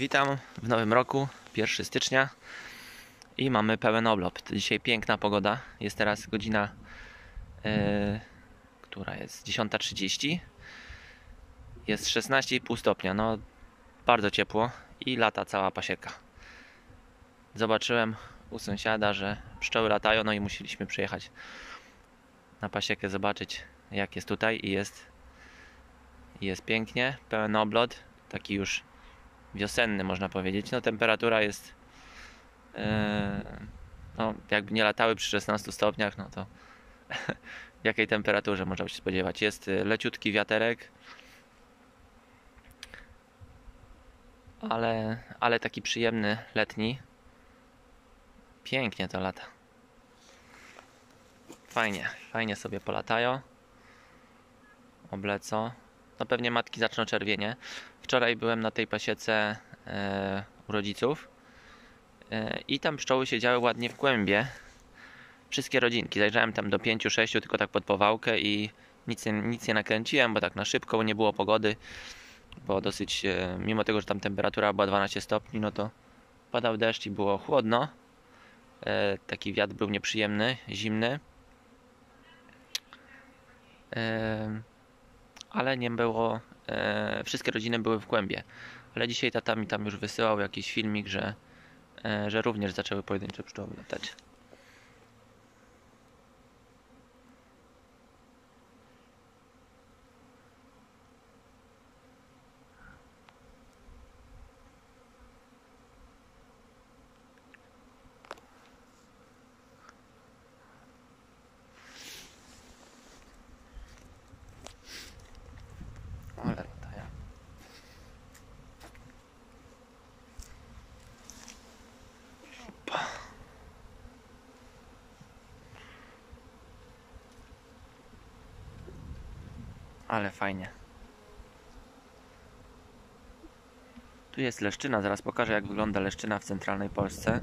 Witam w nowym roku, 1 stycznia i mamy pełen oblop. Dzisiaj piękna pogoda. Jest teraz godzina, e, która jest 10.30. Jest 16,5 stopnia. No, bardzo ciepło i lata cała pasieka. Zobaczyłem u sąsiada, że pszczoły latają, no i musieliśmy przyjechać na pasiekę zobaczyć, jak jest tutaj i jest, jest pięknie, pełen oblot, taki już wiosenny, można powiedzieć. No, temperatura jest. e, no, jakby nie latały przy 16 stopniach, no to jakiej temperaturze można się spodziewać? Jest e, leciutki wiaterek, ale, ale taki przyjemny letni. Pięknie to lata. Fajnie, fajnie sobie polatają. Obleco. No pewnie matki zaczną czerwienie. Wczoraj byłem na tej pasiece e, u rodziców e, i tam pszczoły siedziały ładnie w kłębie. Wszystkie rodzinki. Zajrzałem tam do 5-6, tylko tak pod powałkę i nic, nic nie nakręciłem, bo tak na szybko nie było pogody. Bo dosyć, e, mimo tego, że tam temperatura była 12 stopni, no to padał deszcz i było chłodno. E, taki wiatr był nieprzyjemny, zimny. E, ale nie było. E, wszystkie rodziny były w kłębie. Ale dzisiaj tata mi tam już wysyłał jakiś filmik, że, e, że również zaczęły pojedyncze pszczoły latać. Ale latają. Opa. Ale fajnie. Tu jest leszczyna, zaraz pokażę jak wygląda leszczyna w centralnej Polsce.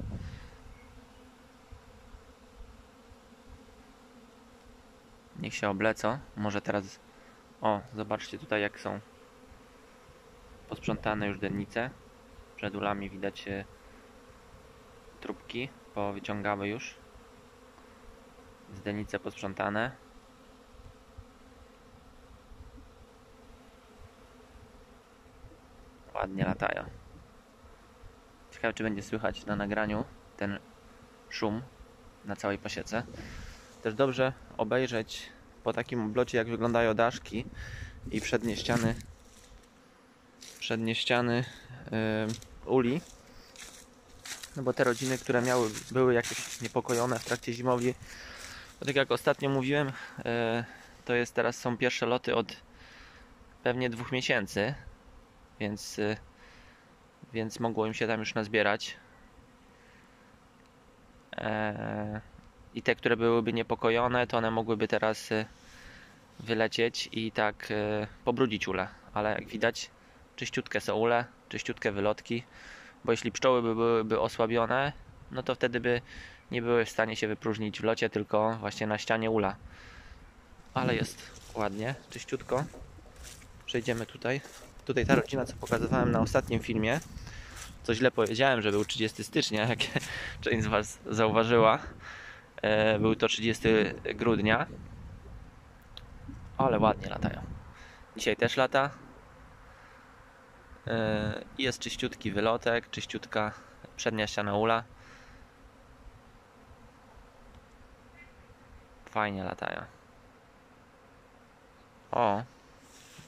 Niech się obleco. Może teraz o, zobaczcie tutaj jak są posprzątane już dennice. Przed ulami widać e, trupki, powyciągały już. Z dennice posprzątane. Ładnie latają. Ciekawe czy będzie słychać na nagraniu ten szum na całej pasiece. Też dobrze obejrzeć po takim oblocie, jak wyglądają daszki i przednie ściany przednie ściany yy, uli. No bo te rodziny, które miały, były jakieś niepokojone w trakcie zimowi, to tak jak ostatnio mówiłem, yy, to jest teraz są pierwsze loty od pewnie dwóch miesięcy, więc, yy, więc mogło im się tam już nazbierać. Eee, i te, które byłyby niepokojone, to one mogłyby teraz y, wylecieć i tak y, pobrudzić ule. Ale jak widać, czyściutkie są ule, czyściutkie wylotki, bo jeśli pszczoły by byłyby osłabione, no to wtedy by nie były w stanie się wypróżnić w locie, tylko właśnie na ścianie ula. Ale jest ładnie, czyściutko. Przejdziemy tutaj. Tutaj ta rodzina, co pokazywałem na ostatnim filmie, co źle powiedziałem, że był 30 stycznia, jak część z Was zauważyła. E, Był to 30 grudnia. Ale ładnie latają. Dzisiaj też lata. E, Jest czyściutki wylotek, czyściutka przednia ściana ula. Fajnie latają. O,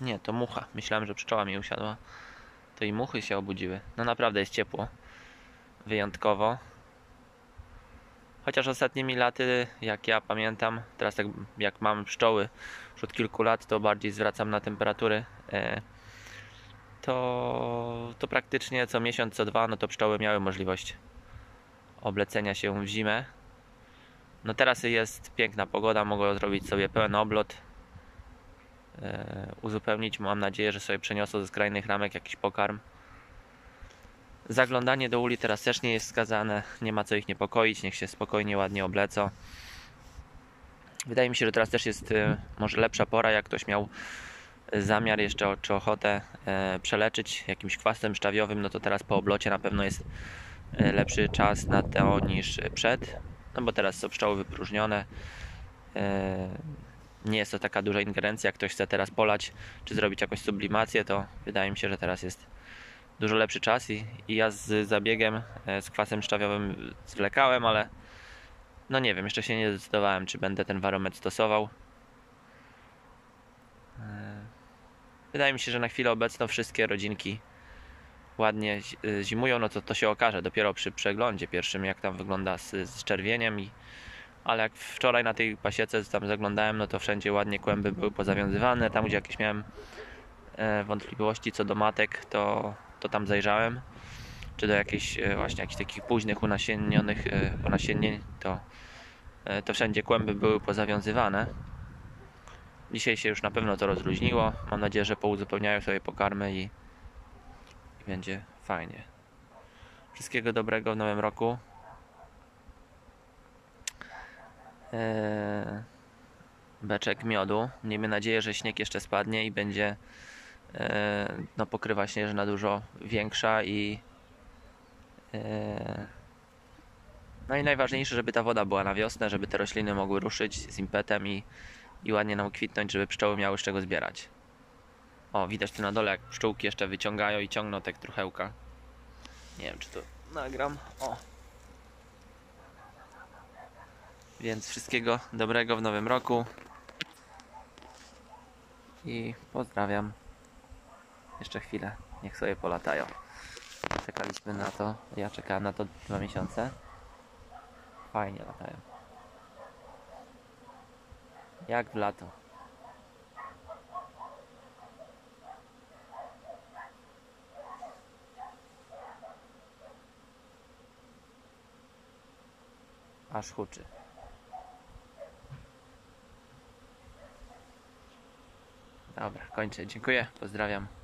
nie, to mucha. Myślałem, że pszczoła mi usiadła. To i muchy się obudziły. No naprawdę jest ciepło. Wyjątkowo. Chociaż ostatnimi laty, jak ja pamiętam, teraz tak jak mam pszczoły już od kilku lat, to bardziej zwracam na temperatury. e, To, to praktycznie co miesiąc, co dwa, no to pszczoły miały możliwość oblecenia się w zimę. No teraz jest piękna pogoda, mogą zrobić sobie pełen oblot. E, Uzupełnić, mam nadzieję, że sobie przeniosą ze skrajnych ramek jakiś pokarm. Zaglądanie do uli teraz też nie jest wskazane, nie ma co ich niepokoić, niech się spokojnie, ładnie oblecą. Wydaje mi się, że teraz też jest y, może lepsza pora, jak ktoś miał zamiar jeszcze, czy ochotę e, przeleczyć jakimś kwasem szczawiowym, no to teraz po oblocie na pewno jest e, lepszy czas na to niż przed, no bo teraz są pszczoły wypróżnione. E, nie jest to taka duża ingerencja, jak ktoś chce teraz polać, czy zrobić jakąś sublimację, to wydaje mi się, że teraz jest dużo lepszy czas. I, i ja z zabiegiem e, z kwasem szczawiowym zwlekałem, ale no nie wiem, jeszcze się nie zdecydowałem, czy będę ten waromet stosował. E, Wydaje mi się, że na chwilę obecną wszystkie rodzinki ładnie y, zimują, no to to się okaże dopiero przy przeglądzie pierwszym, jak tam wygląda z, z czerwieniem i ale jak wczoraj na tej pasiece tam zaglądałem, no to wszędzie ładnie kłęby były pozawiązywane. Tam, gdzie jakieś miałem e, wątpliwości co do matek, to, to tam zajrzałem. Czy do jakichś e, właśnie jakichś takich późnych unasiennionych e, unasiennień, to, to wszędzie kłęby były pozawiązywane. Dzisiaj się już na pewno to rozluźniło. Mam nadzieję, że pouzupełniają sobie pokarmy i, i będzie fajnie. Wszystkiego dobrego w nowym roku. Beczek miodu. Miejmy nadzieję, że śnieg jeszcze spadnie i będzie eee, no, pokrywa śnieżna dużo większa i eee, no i najważniejsze, żeby ta woda była na wiosnę, żeby te rośliny mogły ruszyć z impetem i, i ładnie nam kwitnąć, żeby pszczoły miały z czego zbierać. O, widać tu na dole, jak pszczółki jeszcze wyciągają i ciągną tak truchełka. Nie wiem, czy to nagram. O. Więc wszystkiego dobrego w nowym roku. I pozdrawiam. Jeszcze chwilę. Niech sobie polatają. Czekaliśmy na to. Ja czekałem na to dwa miesiące. Fajnie latają. Jak w lato. Aż huczy. Dobra, kończę. Dziękuję. Pozdrawiam.